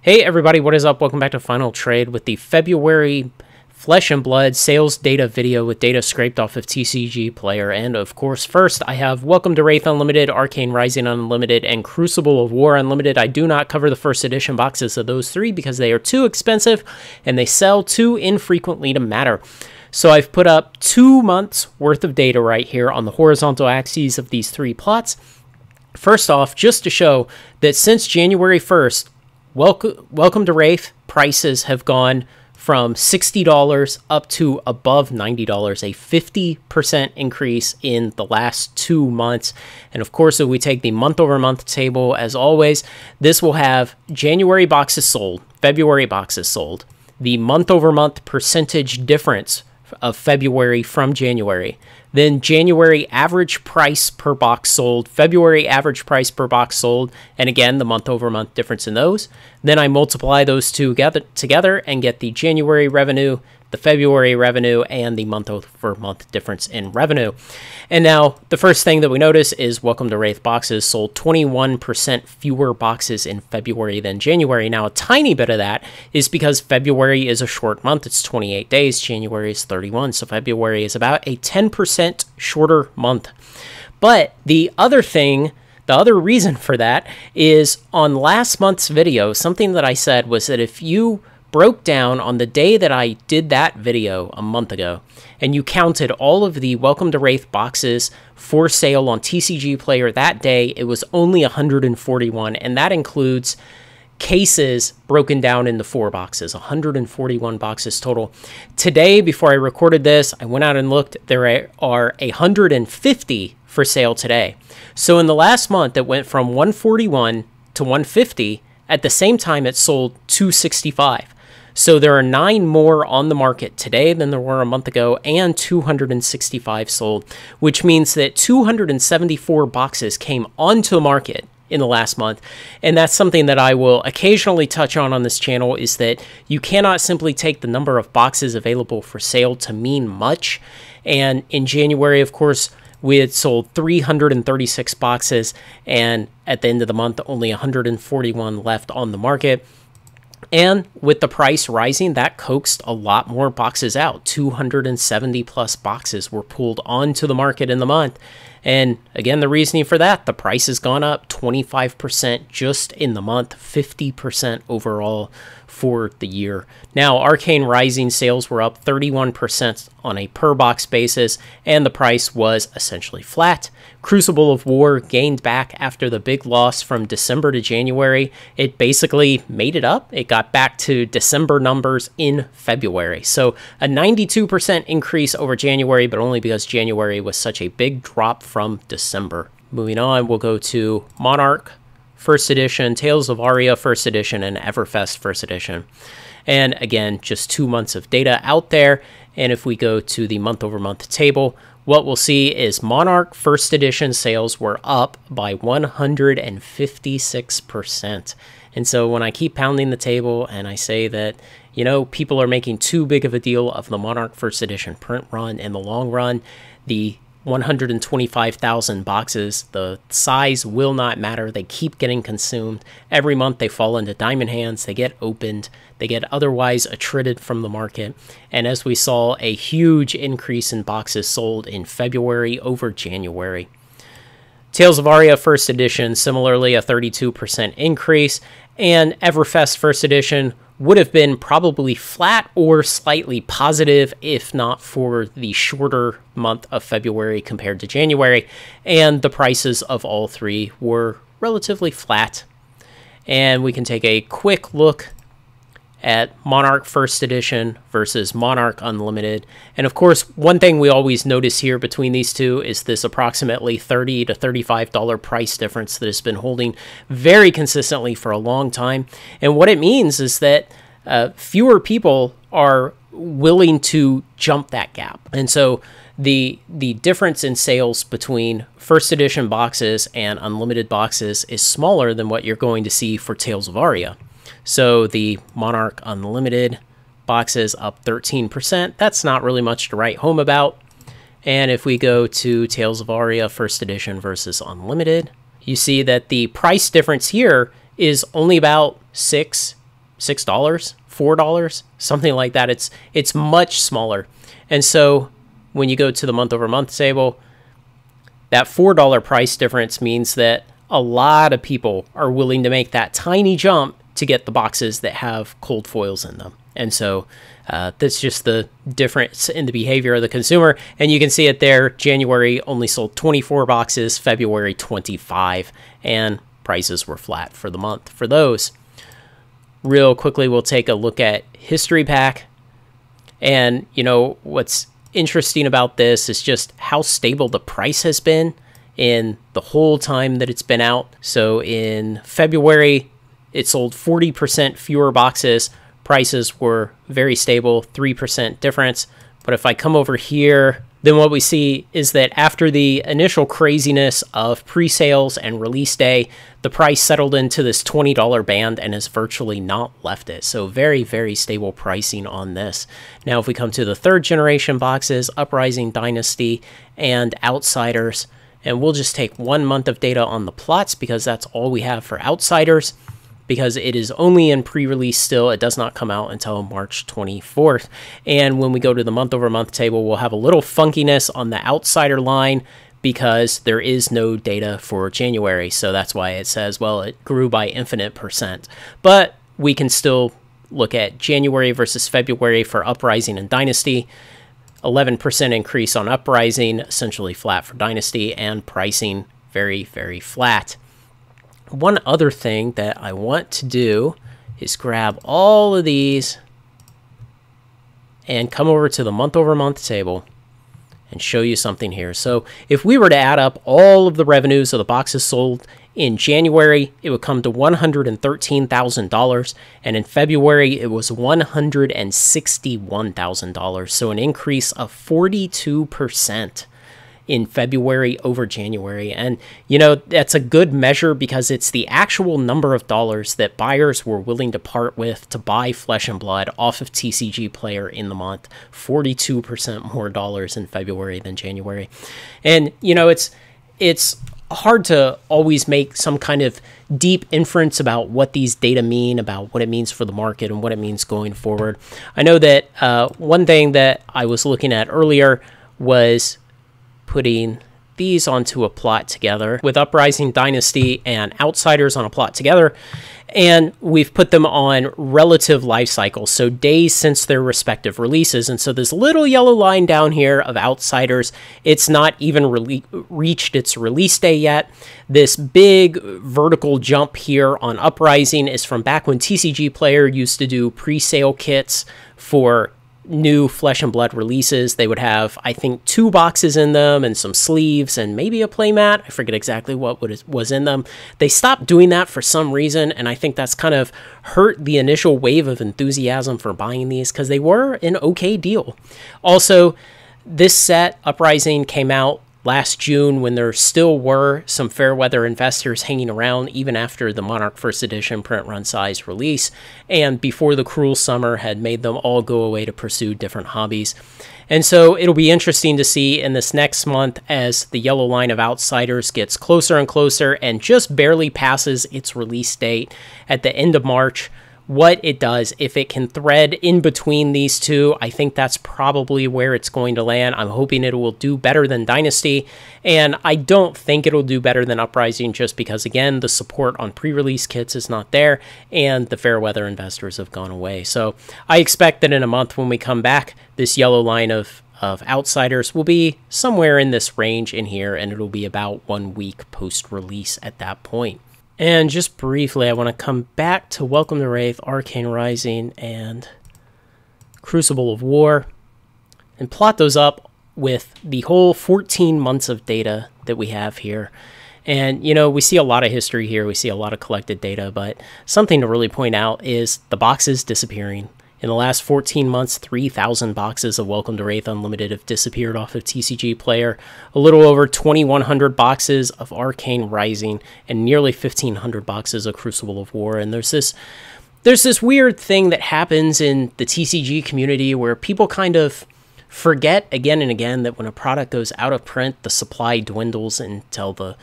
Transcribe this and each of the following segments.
Hey everybody, what is up? Welcome back to Final Trade with the February Flesh and Blood sales data video with data scraped off of TCG Player. And of course, first I have Welcome to Rathe Unlimited, Arcane Rising Unlimited, and Crucible of War Unlimited. I do not cover the first edition boxes of those three because they are too expensive and they sell too infrequently to matter. So I've put up two months worth of data right here on the horizontal axes of these three plots. First off, just to show that since January 1st, welcome, welcome to Rathe. Prices have gone from $60 up to above $90, a 50% increase in the last two months. And of course, if we take the month over month table, as always, this will have January boxes sold, February boxes sold, the month over month percentage difference of February from January. Then January average price per box sold, February average price per box sold, and again the month over month difference in those. Then I multiply those two together, and get the January revenue, the February revenue, and the month over month difference in revenue. And now the first thing that we notice is Welcome to Rathe boxes sold 21% fewer boxes in February than January. Now, a tiny bit of that is because February is a short month, it's 28 days, January is 31. So February is about a 10% shorter month. But the other thing the other reason for that is on last month's video, something that I said was that if you broke down on the day that I did that video a month ago, and you counted all of the Welcome to Rathe boxes for sale on TCG Player that day, it was only 141, and that includes cases broken down into four boxes 141 boxes total. Today before i recorded this i went out and looked. There are 150 for sale today so in the last month it went from 141 to 150 at the same time it sold 265 so there are nine more on the market today than there were a month ago, and 265 sold, which means that 274 boxes came onto the market in the last month. And that's something that I will occasionally touch on on this channel is that you cannot simply take the number of boxes available for sale to mean much. And in January, of course, we had sold 336 boxes, and at the end of the month, only 141 left on the market. And with the price rising, that coaxed a lot more boxes out. 270 plus boxes were pulled onto the market in the month. And again, the reasoning for that, the price has gone up 25% just in the month, 50% overall for the year. Now, Arcane Rising sales were up 31% on a per box basis, and the price was essentially flat. Crucible of War gained back after the big loss from December to January. It basically made it up. It got back to December numbers in February. So a 92% increase over January, but only because January was such a big drop from December. Moving on, we'll go to Monarch First Edition, Tales of Aria First Edition, and Everfest First Edition. And again, just two months of data out there. And if we go to the month over month table, what we'll see is Monarch First Edition sales were up by 156%. And so when I keep pounding the table and I say that, you know, people are making too big of a deal of the Monarch First Edition print run in the long run, the 125,000 boxes. The size will not matter. They keep getting consumed. Every month they fall into diamond hands, they get opened, they get otherwise attrited from the market. And as we saw, a huge increase in boxes sold in February over January. Tales of Aria First Edition, similarly a 32% increase, and Everfest First Edition would have been probably flat or slightly positive if not for the shorter month of February compared to January. And the prices of all three were relatively flat. And we can take a quick look at Monarch First Edition versus Monarch Unlimited. And of course, one thing we always notice here between these two is this approximately 30 to $35 price difference that has been holding very consistently for a long time. And what it means is that uh, fewer people are willing to jump that gap. And so the the difference in sales between first edition boxes and unlimited boxes is smaller than what you're going to see for Tales of Aria. So the Monarch Unlimited boxes up 13%. That's not really much to write home about. And if we go to Tales of Aria First Edition versus Unlimited, you see that the price difference here is only about 6 six dollars, four dollars, something like that. It's it's much smaller, and so when you go to the month over month table, that four dollar price difference means that a lot of people are willing to make that tiny jump to get the boxes that have cold foils in them, and so. Uh, that's just the difference in the behavior of the consumer. And you can see it there. January only sold 24 boxes, February 25, and prices were flat for the month for those real quickly we'll take a look at history pack and you know what's interesting about this is just how stable the price has been in the whole time that it's been out so in february it sold 40% fewer boxes prices were very stable 3% difference but if i come over here then what we see is that after the initial craziness of pre sales and release day, the price settled into this $20 band and has virtually not left it. So, very, very stable pricing on this. Now, if we come to the third generation boxes, Uprising Dynasty and Outsiders, and we'll just take one month of data on the plots because that's all we have for Outsiders because it is only in pre-release still. It does not come out until March 24th. And when we go to the month over month table, we'll have a little funkiness on the outsider line because there is no data for January. So that's why it says, well, it grew by infinite percent. But we can still look at January versus February for Uprising and Dynasty. 11% increase on Uprising, essentially flat for Dynasty, and pricing very, very flat. One other thing that I want to do is grab all of these and come over to the month over month table and show you something here. So if we were to add up all of the revenues of the boxes sold in January, it would come to $113,000. And in February, it was $161,000. So an increase of 42% in February over January. And, you know, that's a good measure because it's the actual number of dollars that buyers were willing to part with to buy Flesh and Blood off of TCG Player in the month. 42% more dollars in February than January. And, you know, it's, it's, hard to always make some kind of deep inference about what these data mean, about what it means for the market and what it means going forward. I know that uh, one thing that I was looking at earlier was putting these onto a plot together with Uprising Dynasty and Outsiders on a plot together. And we've put them on relative life cycles, so days since their respective releases. And so this little yellow line down here of Outsiders, it's not even re- reached its release day yet. This big vertical jump here on Uprising is from back when TCG Player used to do pre sale kits for new Flesh and Blood releases. They would have, I think, two boxes in them and some sleeves and maybe a playmat. I forget exactly what was in them. They stopped doing that for some reason, and I think that's kind of hurt the initial wave of enthusiasm for buying these because they were an okay deal. Also, this set, Uprising, came out last June when there still were some fair weather investors hanging around even after the Monarch First Edition print run size release, and before the cruel summer had made them all go away to pursue different hobbies. And so it'll be interesting to see in this next month as the yellow line of Outsiders gets closer and closer and just barely passes its release date at the end of March what it does. If it can thread in between these two, I think that's probably where it's going to land. I'm hoping it will do better than Dynasty, and I don't think it'll do better than Uprising just because, again, the support on pre release kits is not there, and the fair weather investors have gone away. So I expect that in a month when we come back, this yellow line of of outsiders will be somewhere in this range in here, and it'll be about one week post release at that point. And just briefly, I want to come back to Welcome to Rathe, Arcane Rising, and Crucible of War, and plot those up with the whole 14 months of data that we have here. And, you know, we see a lot of history here, we see a lot of collected data, but something to really point out is the boxes disappearing. In the last 14 months, 3,000 boxes of Welcome to Rathe Unlimited have disappeared off of TCG Player, a little over 2,100 boxes of Arcane Rising, and nearly 1,500 boxes of Crucible of War. And there's this there's this weird thing that happens in the TCG community where people kind of forget again and again that when a product goes out of print, the supply dwindles until the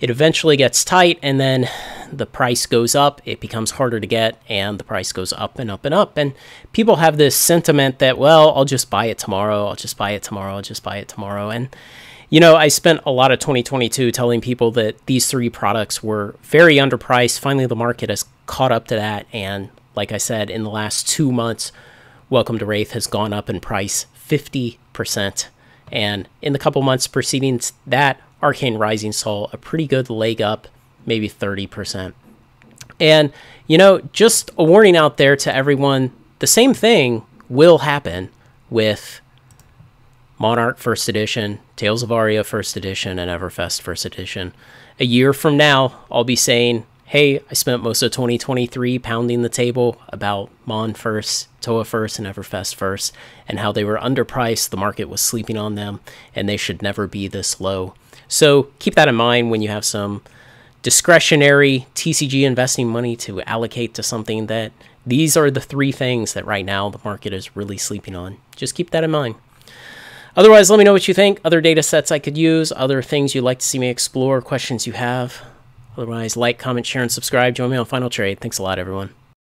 it eventually gets tight and then the price goes up, it becomes harder to get, and the price goes up and up and up. And people have this sentiment that, well, I'll just buy it tomorrow, I'll just buy it tomorrow, I'll just buy it tomorrow. And, you know, I spent a lot of 2022 telling people that these three products were very underpriced. Finally, the market has caught up to that. And like I said, in the last two months, Welcome to Rathe has gone up in price 50%. And in the couple months preceding that, Arcane Rising saw a pretty good leg up, maybe 30%. And, you know, just a warning out there to everyone the same thing will happen with Monarch First Edition, Tales of Aria First Edition, and Everfest First Edition. A year from now, I'll be saying, hey, I spent most of 2023 pounding the table about Mon first, Toa first, and Everfest first, and how they were underpriced, the market was sleeping on them, and they should never be this low. So keep that in mind when you have some discretionary TCG investing money to allocate to something that these are the three things that right now the market is really sleeping on. Just keep that in mind. Otherwise, let me know what you think. Other data sets I could use, other things you'd like to see me explore, questions you have. Otherwise, like, comment, share, and subscribe. Join me on Final Trade. Thanks a lot, everyone.